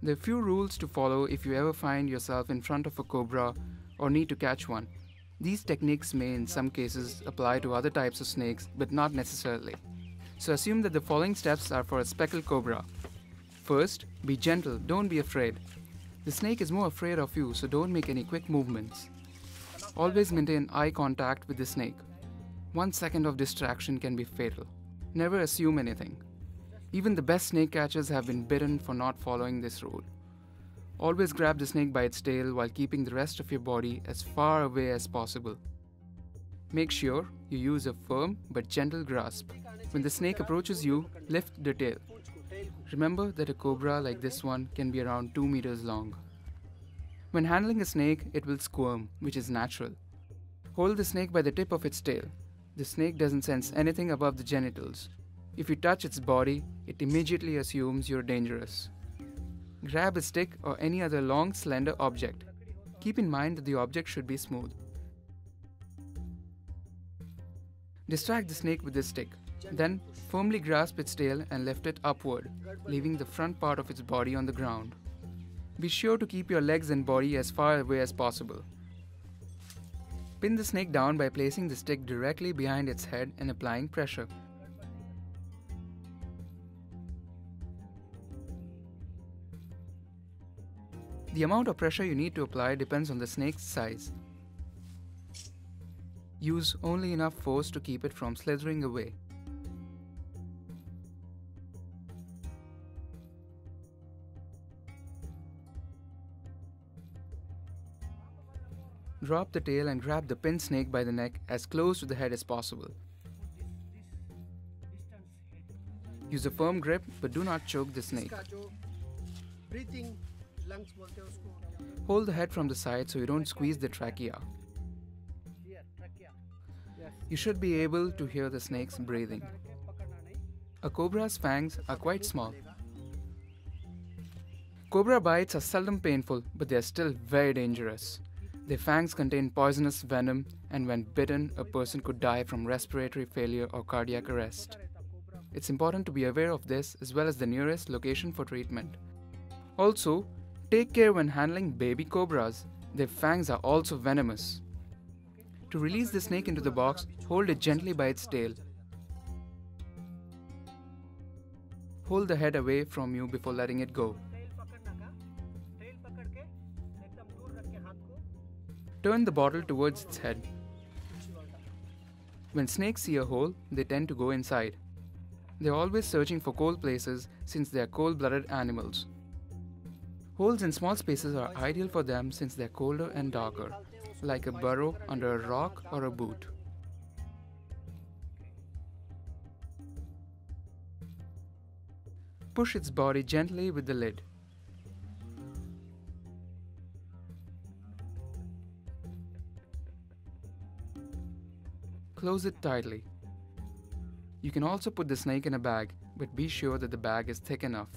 There are few rules to follow if you ever find yourself in front of a cobra or need to catch one. These techniques may, in some cases, apply to other types of snakes, but not necessarily. So assume that the following steps are for a spectacled cobra. First, be gentle, don't be afraid. The snake is more afraid of you, so don't make any quick movements. Always maintain eye contact with the snake. One second of distraction can be fatal. Never assume anything. Even the best snake catchers have been bitten for not following this rule. Always grab the snake by its tail while keeping the rest of your body as far away as possible. Make sure you use a firm but gentle grasp. When the snake approaches you, lift the tail. Remember that a cobra like this one can be around 2 meters long. When handling a snake, it will squirm, which is natural. Hold the snake by the tip of its tail. The snake doesn't sense anything above the genitals. If you touch its body, it immediately assumes you're dangerous. Grab a stick or any other long, slender object. Keep in mind that the object should be smooth. Distract the snake with the stick. Then, firmly grasp its tail and lift it upward, leaving the front part of its body on the ground. Be sure to keep your legs and body as far away as possible. Pin the snake down by placing the stick directly behind its head and applying pressure. The amount of pressure you need to apply depends on the snake's size. Use only enough force to keep it from slithering away. Drop the tail and grab the pin snake by the neck as close to the head as possible. Use a firm grip but do not choke the snake. Hold the head from the side so you don't squeeze the trachea. You should be able to hear the snake's breathing. A cobra's fangs are quite small. Cobra bites are seldom painful, but they are still very dangerous. Their fangs contain poisonous venom, and when bitten, a person could die from respiratory failure or cardiac arrest. It's important to be aware of this as well as the nearest location for treatment. Also, take care when handling baby cobras. Their fangs are also venomous. To release the snake into the box, hold it gently by its tail. Hold the head away from you before letting it go. Turn the bottle towards its head. When snakes see a hole, they tend to go inside. They are always searching for cold places since they are cold blooded animals. Holes in small spaces are ideal for them since they are colder and darker, like a burrow under a rock or a boot. Push its body gently with the lid. Close it tightly. You can also put the snake in a bag, but be sure that the bag is thick enough.